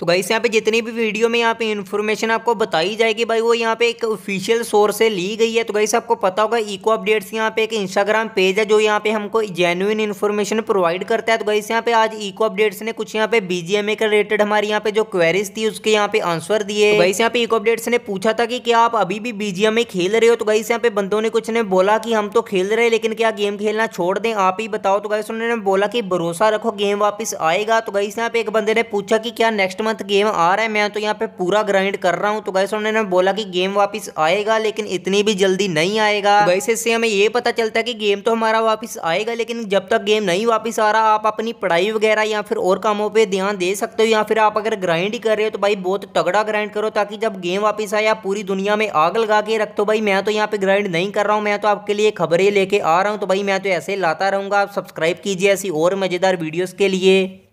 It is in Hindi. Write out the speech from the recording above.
तो भाई यहाँ पे जितनी भी वीडियो में यहाँ पे इन्फॉर्मेशन आपको बताई जाएगी भाई वो यहाँ पे एक ऑफिशियल सोर्स से ली गई है तो भाई आपको पता होगा इको अपडेट्स यहाँ पे एक इंस्टाग्राम पेज है जो यहाँ पे हमको जेन्युइन इन्फॉर्मेशन प्रोवाइड करता है तो भाई यहाँ पे आज इको अपडेट्स ने कुछ यहाँ पे बीजीएमए के रिलेटेड हमारी यहाँ पे जो क्वेरीज थी उसके यहाँ पे आंसर दिए तो भाई यहाँ पे इको अपडेट्स ने पूछा था कि क्या आप अभी भी बीजीएमए खेल रहे हो तो भाई यहाँ पे बंदों ने कुछ ने बोला कि हम तो खेल रहे हैं लेकिन क्या गेम खेलना छोड़ दें आप ही बताओ तो भाई उन्होंने बोला कि भरोसा रखो गेम वापिस आएगा तो भाई यहाँ पे एक बंदे ने पूछा कि क्या नेक्स्ट मंथ गेम आ रहा है मैं तो यहाँ पे पूरा ग्राइंड कर रहा हूँ। तो गैस उन्होंने बोला कि गेम वापस आएगा लेकिन इतनी भी जल्दी नहीं आएगा। वैसे तो इससे हमें ये पता चलता है कि गेम तो हमारा वापस आएगा लेकिन जब तक गेम नहीं वापस आ रहा आप अपनी पढ़ाई वगैरह या फिर और कामों पर ध्यान दे सकते हो या फिर आप अगर ग्राइंड ही कर रहे हो तो भाई बहुत तगड़ा ग्राइंड करो ताकि जब गेम वापस आए आप पूरी दुनिया में आग लगा के रख दो। भाई मैं तो यहाँ पे ग्राइंड नहीं कर रहा हूँ मैं तो आपके लिए खबरें लेके आ रहा हूँ। तो भाई मैं तो ऐसे लाता रहूँगा आप सब्सक्राइब कीजिए ऐसी और मज़ेदार वीडियोस के लिए।